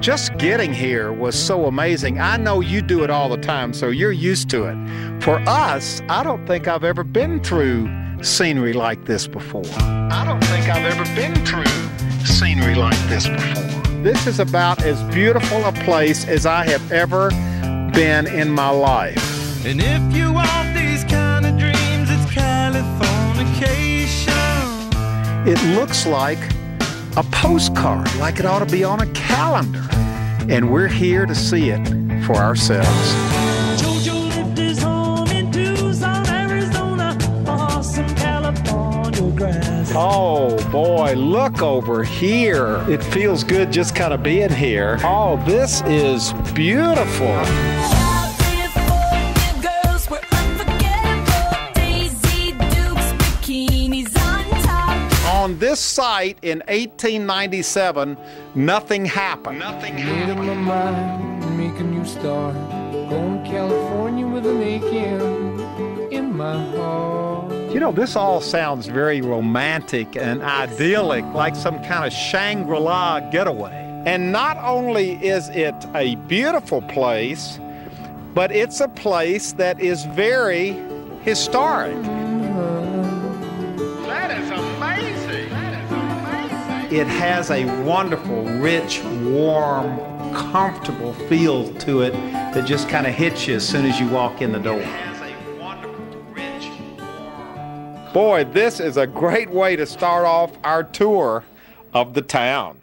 Just getting here was so amazing. I know you do it all the time, so you're used to it. For us, I don't think I've ever been through scenery like this before. I don't think I've ever been through scenery like this before. This is about as beautiful a place as I have ever been in my life. And if you want these kind of dreams, it's Californication. It looks like a postcard, like it ought to be on a calendar. And we're here to see it for ourselves. Jojo lived his home in Tucson, Arizona, awesome California grass. Oh boy, look over here. It feels good just kind of being here. Oh, this is beautiful. On this site in 1897, nothing happened. Nothing Made up my mind, make a new start. Going to California with an aching in my heart. You know, this all sounds very romantic and idyllic, like some kind of Shangri La getaway. And not only is it a beautiful place, but it's a place that is very historic. It has a wonderful, rich, warm, comfortable feel to it that just kind of hits you as soon as you walk in the door. Boy, this is a great way to start off our tour of the town.